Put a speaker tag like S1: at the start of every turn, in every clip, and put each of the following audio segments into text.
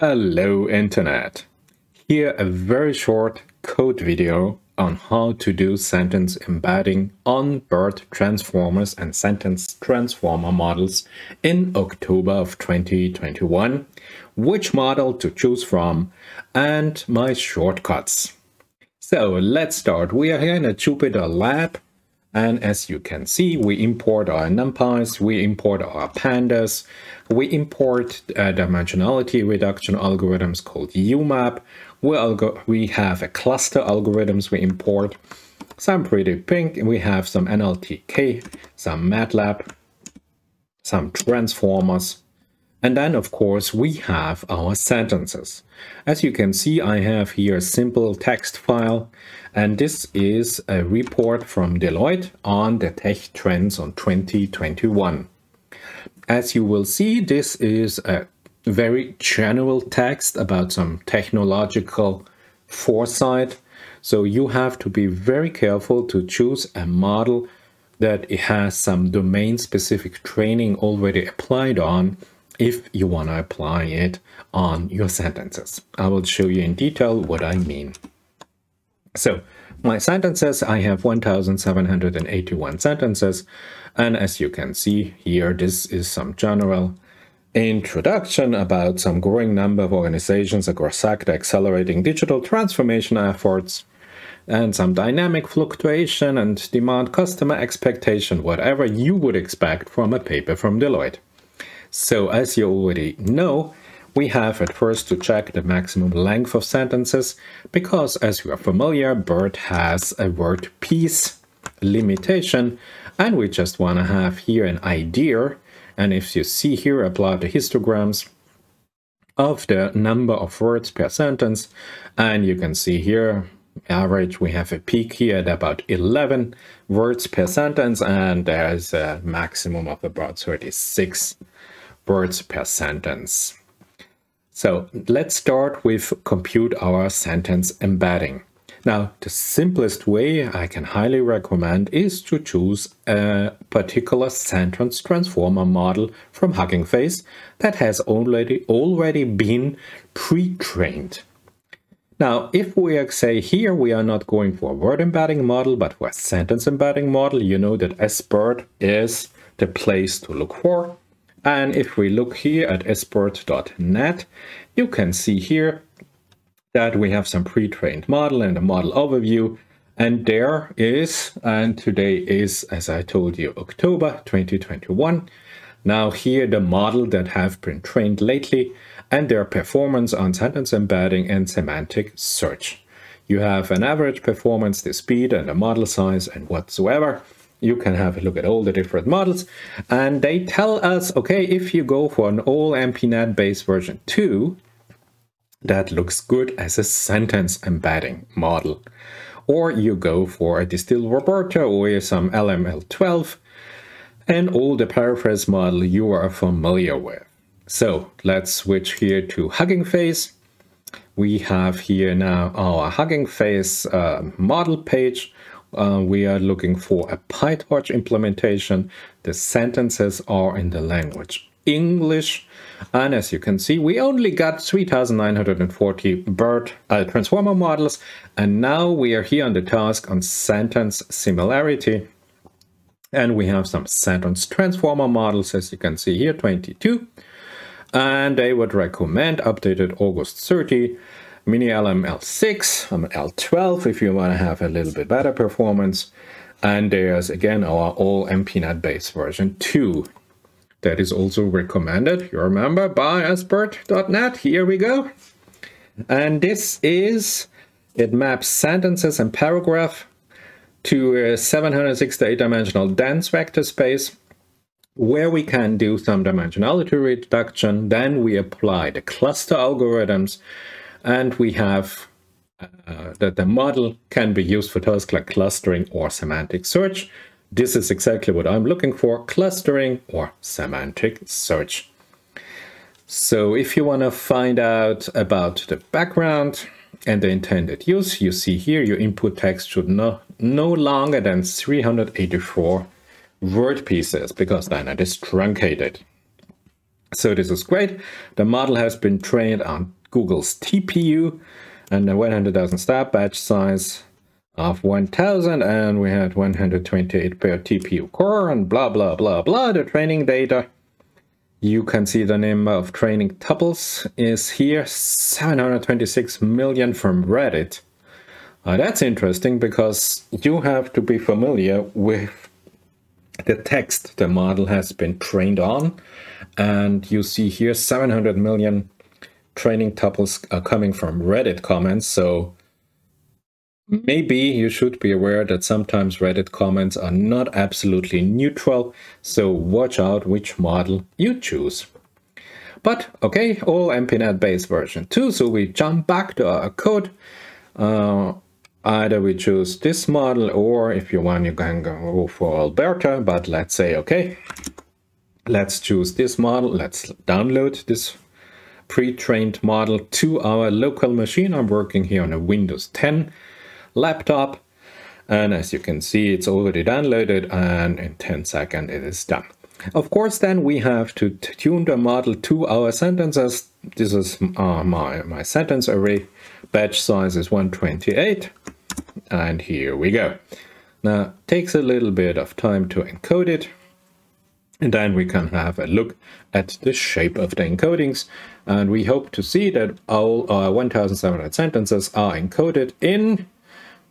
S1: Hello Internet! Here a very short code video on how to do sentence embedding on BERT transformers and sentence transformer models in October of 2021, which model to choose from, and my shortcuts. So let's start. We are here in a Jupyter Lab and as you can see, we import our numpys, we import our pandas, we import uh, dimensionality reduction algorithms called UMAP. We, we have a cluster algorithms we import, some pretty pink, we have some NLTK, some MATLAB, some transformers, and then, of course, we have our sentences. As you can see, I have here a simple text file, and this is a report from Deloitte on the tech trends on 2021. As you will see, this is a very general text about some technological foresight. So you have to be very careful to choose a model that it has some domain specific training already applied on if you want to apply it on your sentences. I will show you in detail what I mean. So my sentences, I have 1,781 sentences. And as you can see here, this is some general introduction about some growing number of organizations across sector accelerating digital transformation efforts and some dynamic fluctuation and demand customer expectation, whatever you would expect from a paper from Deloitte. So as you already know, we have at first to check the maximum length of sentences, because as you are familiar, BERT has a word piece limitation, and we just want to have here an idea. And if you see here, apply the histograms of the number of words per sentence, and you can see here, average, we have a peak here at about 11 words per sentence, and there's a maximum of about 36 words per sentence. So let's start with compute our sentence embedding. Now, the simplest way I can highly recommend is to choose a particular sentence transformer model from Hugging Face that has already, already been pre-trained. Now, if we say here we are not going for a word embedding model, but for a sentence embedding model, you know that SBERT is the place to look for. And if we look here at sbert.net, you can see here that we have some pre-trained model and a model overview. And there is, and today is, as I told you, October 2021. Now here the model that have been trained lately and their performance on sentence embedding and semantic search. You have an average performance, the speed and the model size and whatsoever you can have a look at all the different models and they tell us okay if you go for an all mpnet based version 2 that looks good as a sentence embedding model. Or you go for a distilled roberta or some lml12 and all the paraphrase model you are familiar with. So let's switch here to hugging face. We have here now our hugging face uh, model page uh, we are looking for a PyTorch implementation. The sentences are in the language English. And as you can see, we only got 3,940 BERT uh, transformer models. And now we are here on the task on sentence similarity. And we have some sentence transformer models, as you can see here, 22. And they would recommend updated August 30 Mini LM-L6, um, L12 if you want to have a little bit better performance. And there's again our all MPNet based version 2. That is also recommended, you remember, by SBERT.net. Here we go. And this is, it maps sentences and paragraph to a 768 dimensional dense vector space where we can do some dimensionality reduction. Then we apply the cluster algorithms and we have uh, that the model can be used for tasks like clustering or semantic search. This is exactly what I'm looking for, clustering or semantic search. So if you want to find out about the background and the intended use, you see here your input text should no, no longer than 384 word pieces because then it is truncated. So this is great. The model has been trained on Google's TPU and a 100,000 star batch size of 1000 and we had 128 per TPU core and blah blah blah blah the training data. You can see the number of training tuples is here 726 million from Reddit. Uh, that's interesting because you have to be familiar with the text the model has been trained on and you see here 700 million training tuples are coming from Reddit comments so Maybe you should be aware that sometimes Reddit comments are not absolutely neutral, so watch out which model you choose. But okay, all MPNet based version 2, so we jump back to our code. Uh, either we choose this model or if you want you can go for Alberta, but let's say okay, let's choose this model, let's download this pre-trained model to our local machine. I'm working here on a Windows 10 laptop. And as you can see, it's already downloaded and in 10 seconds it is done. Of course, then we have to tune the model to our sentences. This is uh, my, my sentence array. Batch size is 128. And here we go. Now, takes a little bit of time to encode it. And then we can have a look at the shape of the encodings. And we hope to see that all uh, our 1700 sentences are encoded in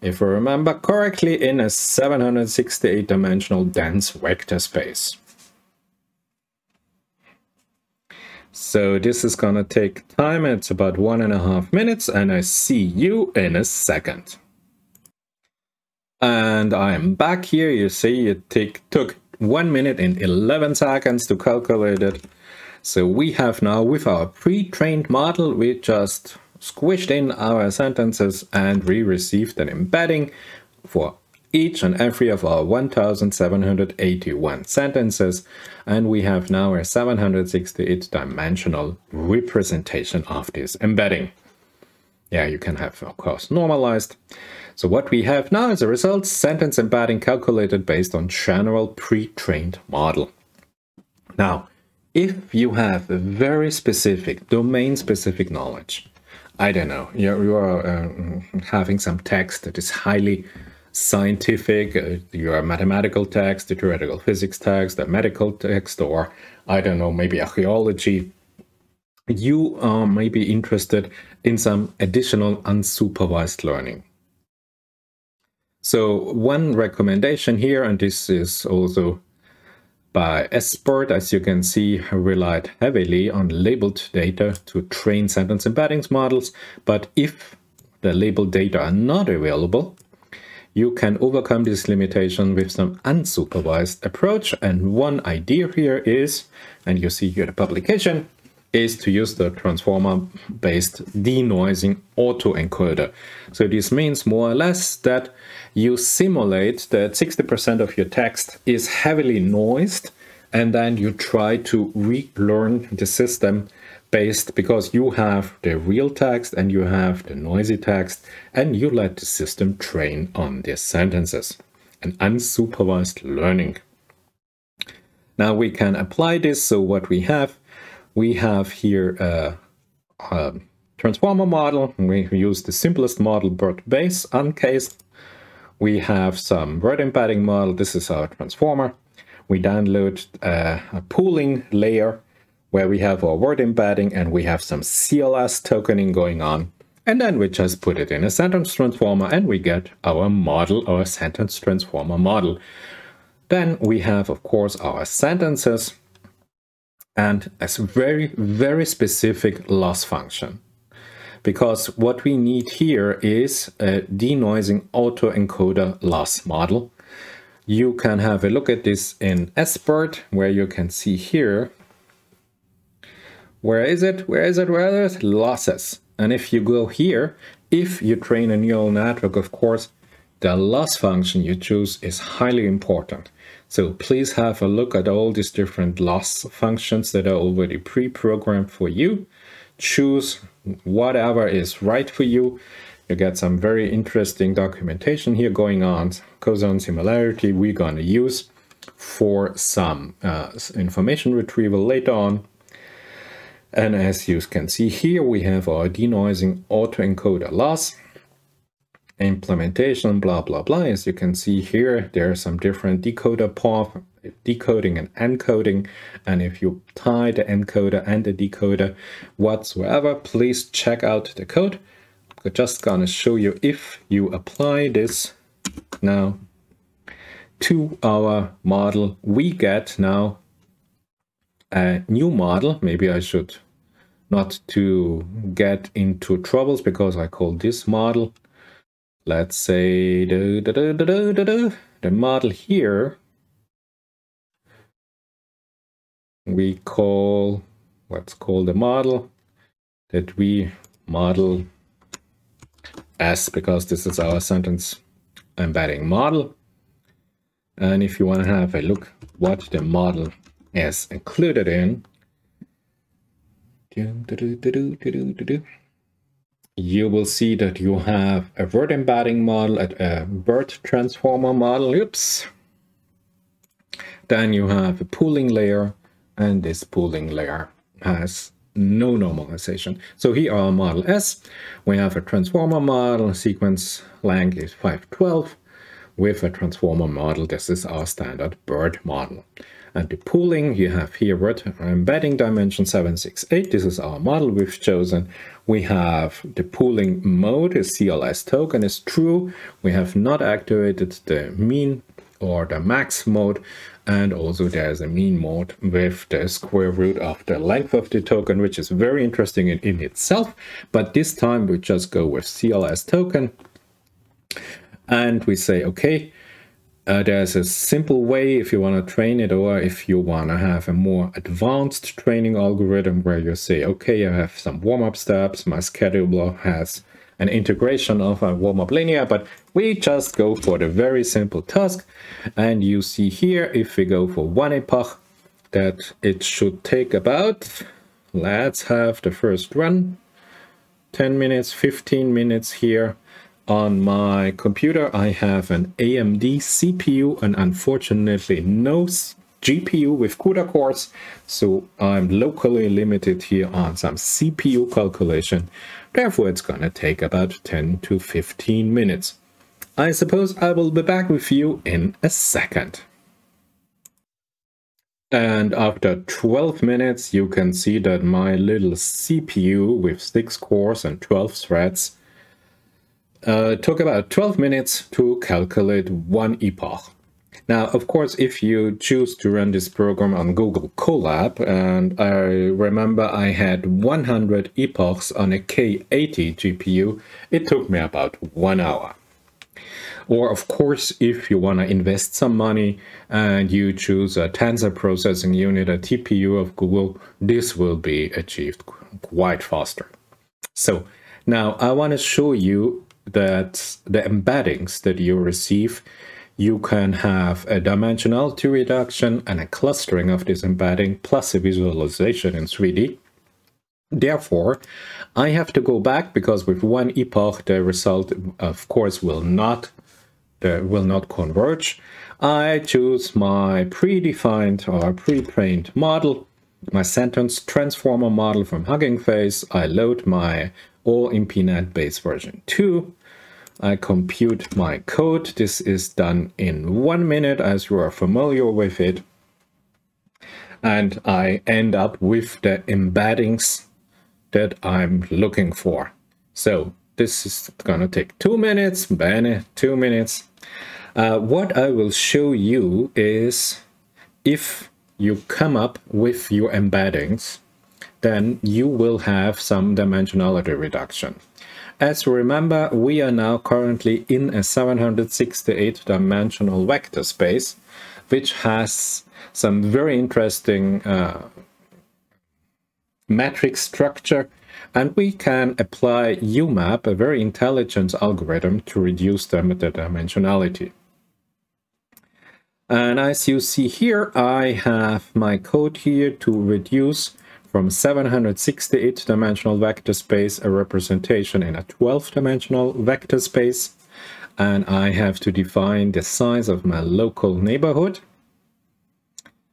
S1: if we remember correctly, in a 768 dimensional dense vector space. So this is gonna take time, it's about one and a half minutes, and I see you in a second. And I am back here, you see it take, took 1 minute and 11 seconds to calculate it. So we have now, with our pre-trained model, we just squished in our sentences and we received an embedding for each and every of our 1781 sentences and we have now a 768 dimensional representation of this embedding. Yeah, you can have, of course, normalized. So what we have now is a result sentence embedding calculated based on general pre-trained model. Now, if you have a very specific, domain-specific knowledge, I don't know, you, you are uh, having some text that is highly scientific, uh, your mathematical text, the theoretical physics text, a medical text, or I don't know, maybe archaeology, you are maybe interested in some additional unsupervised learning. So one recommendation here, and this is also by SBERT, as you can see, relied heavily on labeled data to train sentence embeddings models. But if the labeled data are not available, you can overcome this limitation with some unsupervised approach. And one idea here is, and you see here the publication, is to use the transformer-based denoising autoencoder. So this means more or less that you simulate that 60% of your text is heavily noised and then you try to relearn the system based because you have the real text and you have the noisy text and you let the system train on these sentences. An unsupervised learning. Now we can apply this. So what we have we have here a, a transformer model. We use the simplest model, BERT base uncased. We have some word embedding model. This is our transformer. We download a, a pooling layer where we have our word embedding and we have some CLS tokening going on. And then we just put it in a sentence transformer and we get our model, our sentence transformer model. Then we have, of course, our sentences and a very, very specific loss function. Because what we need here is a denoising autoencoder loss model. You can have a look at this in SBERT, where you can see here, where is it? Where is it? Where is it? Losses. And if you go here, if you train a neural network, of course, the loss function you choose is highly important. So please have a look at all these different loss functions that are already pre-programmed for you. Choose whatever is right for you. You get some very interesting documentation here going on. Cosine similarity we're going to use for some uh, information retrieval later on. And as you can see here, we have our denoising autoencoder loss implementation, blah, blah, blah. As you can see here, there are some different decoder decoding and encoding. And if you tie the encoder and the decoder whatsoever, please check out the code. I'm just gonna show you if you apply this now to our model, we get now a new model. Maybe I should not to get into troubles because I call this model, let's say da, da, da, the model here, we call, let's call the model that we model S because this is our sentence embedding model. And if you want to have a look what the model is included in, you will see that you have a word embedding model, a BERT transformer model, oops. Then you have a pooling layer, and this pooling layer has no normalization. So here are model S. We have a transformer model, sequence length is 512. With a transformer model, this is our standard BERT model. And the pooling, you have here word embedding dimension 768. This is our model we've chosen. We have the pooling mode, is CLS token is true. We have not activated the mean or the max mode. And also there's a mean mode with the square root of the length of the token, which is very interesting in, in itself. But this time we just go with CLS token. And we say, okay, uh, there's a simple way if you want to train it or if you want to have a more advanced training algorithm where you say, okay, I have some warm-up steps, my scheduler has an integration of a warm-up linear, but we just go for the very simple task. And you see here, if we go for one epoch, that it should take about, let's have the first run, 10 minutes, 15 minutes here. On my computer, I have an AMD CPU and unfortunately no GPU with CUDA cores, so I'm locally limited here on some CPU calculation. Therefore, it's gonna take about 10 to 15 minutes. I suppose I will be back with you in a second. And after 12 minutes, you can see that my little CPU with 6 cores and 12 threads uh, took about 12 minutes to calculate one epoch. Now, of course, if you choose to run this program on Google Colab, and I remember I had 100 epochs on a K80 GPU, it took me about one hour. Or of course, if you want to invest some money and you choose a tensor processing unit, a TPU of Google, this will be achieved quite faster. So now I want to show you that the embeddings that you receive you can have a dimensionality reduction and a clustering of this embedding plus a visualization in 3D. Therefore, I have to go back because with one epoch, the result, of course, will not will not converge. I choose my predefined or pre-trained model, my sentence transformer model from Hugging Face. I load my all-MPNet base version 2. I compute my code. This is done in one minute as you are familiar with it. And I end up with the embeddings that I'm looking for. So this is gonna take two minutes, bene, two minutes. Uh, what I will show you is if you come up with your embeddings, then you will have some dimensionality reduction. As you remember, we are now currently in a 768 dimensional vector space, which has some very interesting uh, matrix structure and we can apply UMAP, a very intelligent algorithm, to reduce the dimensionality. And as you see here, I have my code here to reduce from 768 dimensional vector space a representation in a 12 dimensional vector space. And I have to define the size of my local neighborhood.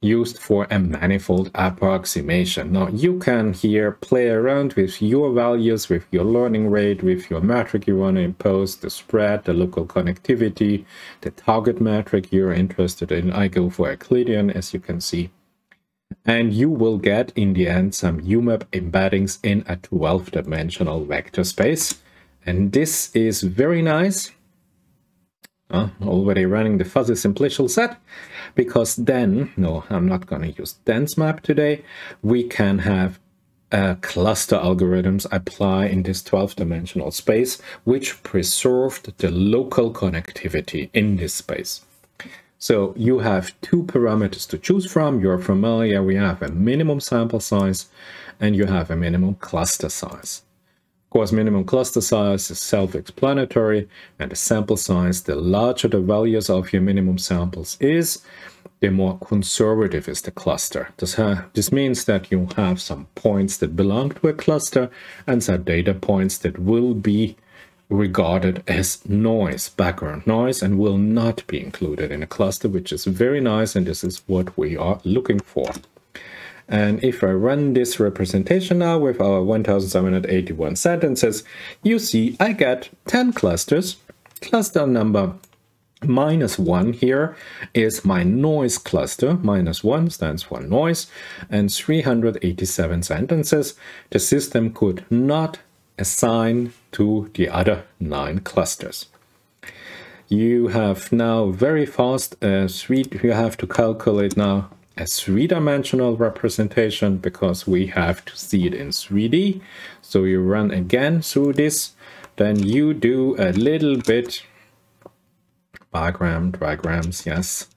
S1: used for a manifold approximation. Now you can here play around with your values, with your learning rate, with your metric you want to impose, the spread, the local connectivity, the target metric you're interested in. I go for Euclidean, as you can see. And you will get, in the end, some UMAP embeddings in a 12-dimensional vector space. And this is very nice uh, already running the fuzzy simplicial set because then, no, I'm not going to use densMAP today, we can have uh, cluster algorithms apply in this 12-dimensional space, which preserved the local connectivity in this space. So you have two parameters to choose from. You're familiar, we have a minimum sample size and you have a minimum cluster size. Of course, minimum cluster size is self-explanatory, and the sample size, the larger the values of your minimum samples is, the more conservative is the cluster. This, this means that you have some points that belong to a cluster and some data points that will be regarded as noise, background noise, and will not be included in a cluster, which is very nice, and this is what we are looking for. And if I run this representation now with our 1781 sentences, you see I get 10 clusters. Cluster number minus 1 here is my noise cluster. Minus 1 stands for noise. And 387 sentences the system could not assign to the other 9 clusters. You have now very fast uh, suite. You have to calculate now a three-dimensional representation because we have to see it in 3D. So you run again through this, then you do a little bit diagram, diagrams, yes.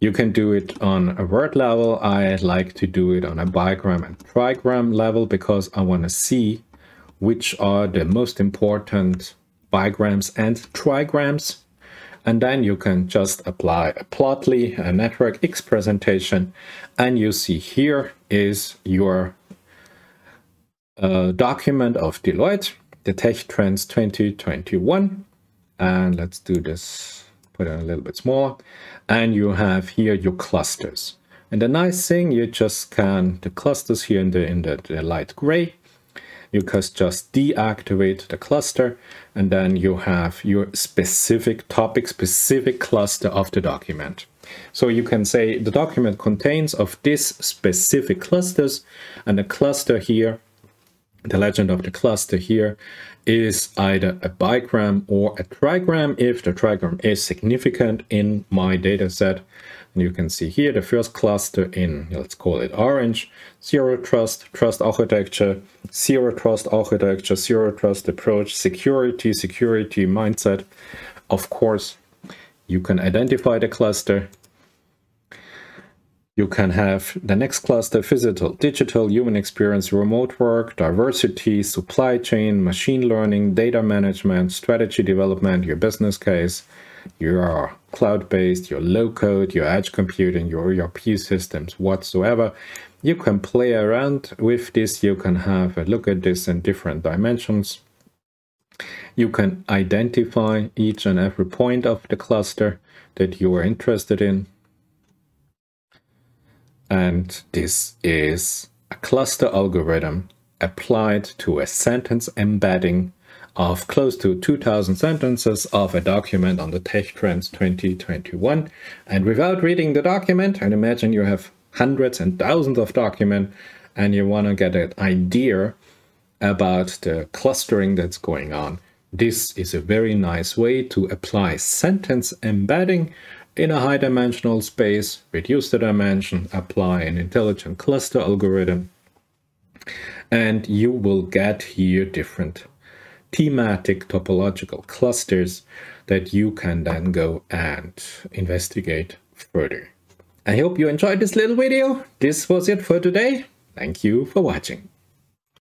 S1: You can do it on a word level. I like to do it on a bigram and trigram level because I want to see which are the most important bigrams and trigrams and then you can just apply a Plotly, a NetworkX presentation. And you see here is your uh, document of Deloitte, the Tech Trends 2021. And let's do this, put it a little bit smaller. And you have here your clusters. And the nice thing, you just can the clusters here in the, in the, the light gray you can just deactivate the cluster and then you have your specific topic specific cluster of the document. So you can say the document contains of this specific clusters and the cluster here, the legend of the cluster here is either a bigram or a trigram if the trigram is significant in my data set and you can see here the first cluster in, let's call it orange, zero trust, trust architecture, zero trust architecture, zero trust approach, security, security mindset. Of course, you can identify the cluster. You can have the next cluster, physical, digital, human experience, remote work, diversity, supply chain, machine learning, data management, strategy development, your business case, your cloud-based, your low-code, your edge computing, your ERP systems whatsoever. You can play around with this. You can have a look at this in different dimensions. You can identify each and every point of the cluster that you are interested in. And this is a cluster algorithm applied to a sentence embedding of close to 2000 sentences of a document on the Tech Trends 2021. And without reading the document, and imagine you have hundreds and thousands of documents and you want to get an idea about the clustering that's going on. This is a very nice way to apply sentence embedding in a high dimensional space, reduce the dimension, apply an intelligent cluster algorithm, and you will get here different thematic topological clusters that you can then go and investigate further. I hope you enjoyed this little video. This was it for today. Thank you for watching.